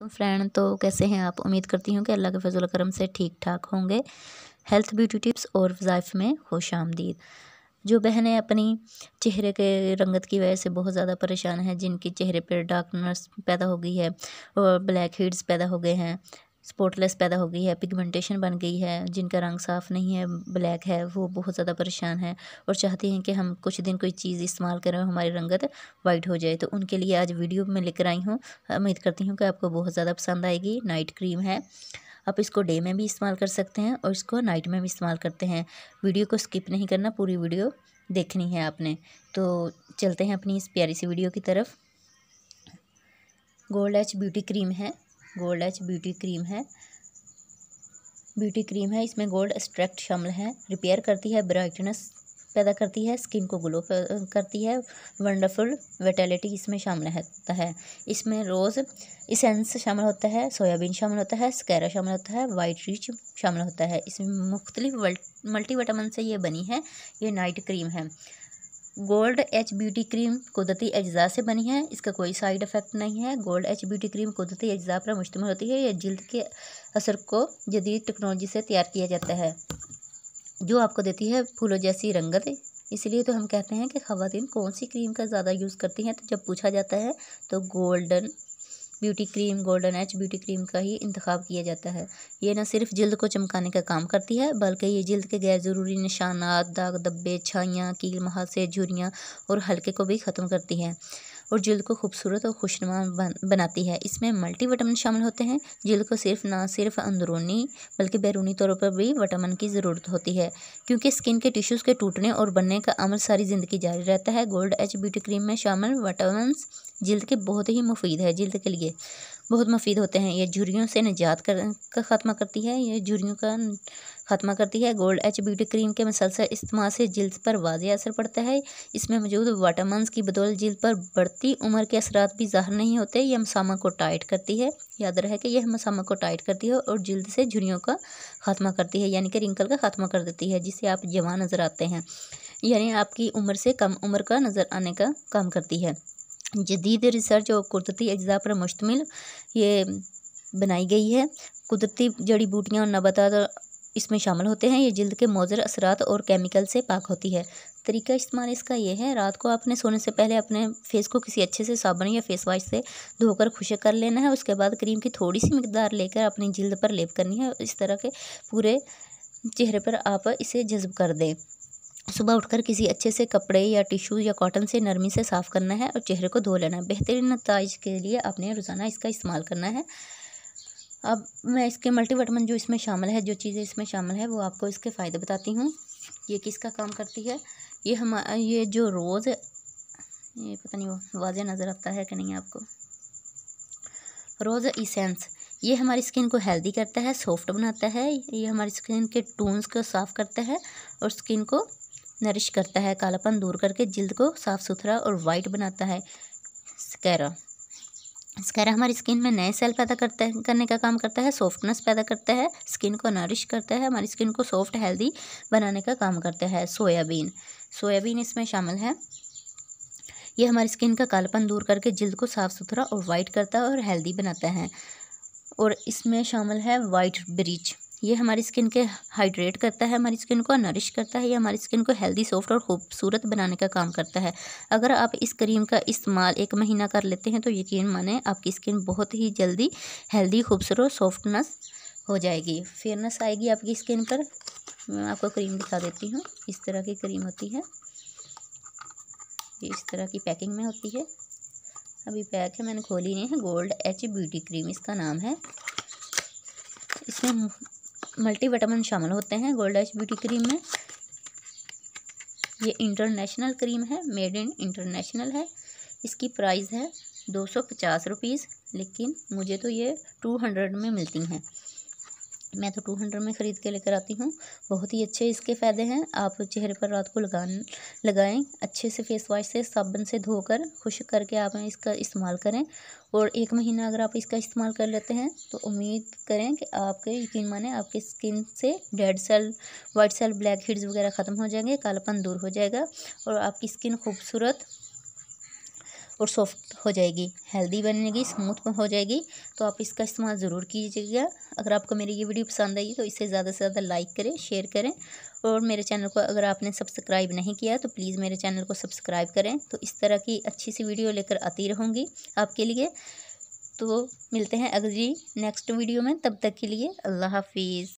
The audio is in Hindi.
फ्रेंड तो कैसे हैं आप? उम्मीद करती हूँ कि अल्लाह के फजल करम से ठीक ठाक होंगे। हेल्थ ब्यूटी टिप्स और वज़ाइफ में खुश आमदीद जो बहनें अपनी चेहरे के रंगत की वजह से बहुत ज़्यादा परेशान हैं, जिनके चेहरे पर डार्कनेस पैदा हो गई है और ब्लैक हेड्स पैदा हो गए हैं स्पॉटलेस पैदा हो गई है, पिगमेंटेशन बन गई है, जिनका रंग साफ़ नहीं है, ब्लैक है, वो बहुत ज़्यादा परेशान है और चाहते हैं कि हम कुछ दिन कोई चीज़ इस्तेमाल करें हमारी रंगत वाइट हो जाए। तो उनके लिए आज वीडियो में लेकर आई हूँ। उम्मीद करती हूँ कि आपको बहुत ज़्यादा पसंद आएगी। नाइट क्रीम है। आप इसको डे में भी इस्तेमाल कर सकते हैं और इसको नाइट में भी इस्तेमाल करते हैं। वीडियो को स्किप नहीं करना, पूरी वीडियो देखनी है आपने। तो चलते हैं अपनी इस प्यारी सी वीडियो की तरफ़। गोल्ड एच ब्यूटी क्रीम है। गोल्ड एच ब्यूटी क्रीम है। ब्यूटी क्रीम है, इसमें गोल्ड एक्सट्रैक्ट शामिल है। रिपेयर करती है, ब्राइटनेस पैदा करती है, स्किन को ग्लो करती है, वंडरफुल वेटेलिटी इसमें शामिल होता है। इसमें रोज़ इसेंस शामिल होता है, सोयाबीन शामिल होता है, स्कैरा शामिल होता है वाइट रिच शामिल होता है। इसमें मुख्तलिफ़ मल्टीविटामिन से ये बनी है, ये नाइट क्रीम है। गोल्ड एच ब्यूटी क्रीम कुदरती अज्जा से बनी है। इसका कोई साइड इफ़ेक्ट नहीं है। गोल्ड एच ब्यूटी क्रीम कुदरती अज्जा पर मुश्तम होती है। यह जल्द के असर को जदीद टेक्नोलॉजी से तैयार किया जाता है, जो आपको देती है फूलों जैसी रंगत। इसलिए तो हम कहते हैं कि ख़वान कौन सी क्रीम का ज़्यादा यूज़ करती हैं? तो जब पूछा जाता है तो golden beauty cream golden H beauty cream का ही इंतखब किया जाता है। ये न सिर्फ़ जल्द को चमकाने का काम करती है बल्कि ये जल्द के गैर ज़रूरी निशानात दाग धब्बे छाइयाँ कील महासे झुरियाँ और हल्के को भी ख़त्म करती है और जल्द को खूबसूरत और खुशनुमा बन, बनाती है। इसमें मल्टी विटामिन शामिल होते हैं जल्द को सिर्फ़ ना सिर्फ़ अंदरूनी बल्कि बैरूनी तौर पर भी विटामिन की ज़रूरत होती है क्योंकि स्किन के टिश्यूज़ के टूटने और बनने का अमल सारी ज़िंदगी जारी रहता है। गोल्ड एच ब्यूटी क्रीम में शामिल विटामिन जल्द के बहुत ही मुफीद है, जल्द के लिए बहुत मुफीद होते हैं। ये झुरियों से निजात कर, का खात्मा करती है ये झुरियों का खात्मा करती है। गोल्ड एच ब्यूटी क्रीम के मसलसल इस्तेमाल से जल्द पर वाज असर पड़ता है। इसमें मौजूद वाटामस की बदौलत जल्द पर बढ़ती उम्र के असरात भी ज़ाहिर नहीं होते। यह मसामा को टाइट करती है। याद रहे कि यह मसामा को टाइट करती है और जल्द से झुरियों का ख़त्मा करती है, यानी कि रिंकल का खात्मा कर देती है जिससे आप जवान नज़र आते हैं। यानी आपकी उम्र से कम उम्र का नज़र आने का काम करती है। जदीद रिसर्च और कुदरती अज्जा पर मुश्तमिल ये बनाई गई है। कुदरती जड़ी बूटियाँ और नबातात इसमें शामिल होते हैं। ये जल्द के मौजर असरात और केमिकल से पाक होती है। तरीका इस्तेमाल इसका ये है, रात को आपने सोने से पहले अपने फेस को किसी अच्छे से साबुन या फेस वाश से धोकर खुशक कर लेना है। उसके बाद क्रीम की थोड़ी सी मकदार लेकर अपनी जल्द पर लेप करनी है। इस तरह के पूरे चेहरे पर आप इसे जज्ब कर दें। सुबह उठकर किसी अच्छे से कपड़े या टिश्यू या कॉटन से नरमी से साफ़ करना है और चेहरे को धो लेना है। बेहतरीन नतज के लिए आपने रोज़ाना इसका इस्तेमाल करना है। अब मैं इसके मल्टीविटामिन जो इसमें शामिल है, जो चीज़ें इसमें शामिल है, वो आपको इसके फ़ायदे बताती हूँ। ये किसका काम करती है? ये हम, ये जो रोज़, ये पता नहीं वो वाजह नज़र आता है कि नहीं आपको? रोज़ इसेंस ये हमारी स्किन को हेल्दी करता है, सॉफ्ट बनाता है। ये हमारी स्किन के टोन्स को साफ़ करता है और स्किन को नरिश करता है, कालापन दूर करके जल्द को साफ़ सुथरा और वाइट बनाता है। स्कैरा स्कैरा हमारी स्किन में नए सेल पैदा करता है, करने का काम करता है सॉफ्टनेस पैदा करता है स्किन को नरिश करता है, हमारी स्किन को सॉफ्ट हेल्दी बनाने का काम करता है सोयाबीन सोयाबीन इसमें शामिल है। ये हमारी स्किन का कालापन दूर करके जल्द को साफ़ सुथरा और वाइट करता है और हेल्दी बनाता है। और इसमें शामिल है वाइट ब्रीच ये हमारी स्किन के हाइड्रेट करता है, हमारी स्किन को नरिश करता है, ये हमारी स्किन को हेल्दी, सॉफ्ट और खूबसूरत बनाने का काम करता है। अगर आप इस क्रीम का इस्तेमाल एक महीना कर लेते हैं तो यकीन माने आपकी स्किन बहुत ही जल्दी हेल्दी, खूबसूरत सॉफ्टनेस हो जाएगी। फेयरनेस आएगी आपकी स्किन पर। मैं आपको क्रीम दिखा देती हूँ। इस तरह की क्रीम होती है। ये इस तरह की पैकिंग में होती है। अभी पैक है, मैंने खोली नहीं है। गोल्ड एच ब्यूटी क्रीम, इसका नाम है। इसमें मल्टीविटामिन शामिल होते हैं गोल्ड एच ब्यूटी क्रीम में। ये इंटरनेशनल क्रीम है मेड इन इंटरनेशनल है। इसकी प्राइस है दो सौ पचास रुपीज़ लेकिन मुझे तो ये टू हंड्रेड में मिलती हैं। मैं तो टू हंड्रेड में ख़रीद के लेकर आती हूँ। बहुत ही अच्छे इसके फ़ायदे हैं। आप चेहरे पर रात को लगा लगाएँ, अच्छे से फेस वॉश से, साबुन से धोकर, खुश करके आप इसका इस्तेमाल करें। और एक महीना अगर आप इसका इस्तेमाल कर लेते हैं तो उम्मीद करें कि आपके यकीन माने आपकी स्किन से dead cell white cell blackheads वगैरह ख़त्म हो जाएँगे, कालापन दूर हो जाएगा। और आपकी स्किन खूबसूरत और सॉफ्ट हो जाएगी हेल्दी बनेगी स्मूथ हो जाएगी। तो आप इसका इस्तेमाल ज़रूर कीजिएगा। अगर आपको मेरी ये वीडियो पसंद आई तो इसे ज़्यादा से ज़्यादा लाइक करें शेयर करें। और मेरे चैनल को अगर आपने सब्सक्राइब नहीं किया तो प्लीज़ मेरे चैनल को सब्सक्राइब करें। तो इस तरह की अच्छी सी वीडियो लेकर आती रहूँगी आपके लिए। तो मिलते हैं अगली नेक्स्ट वीडियो में। तब तक के लिए अल्लाह हाफिज़।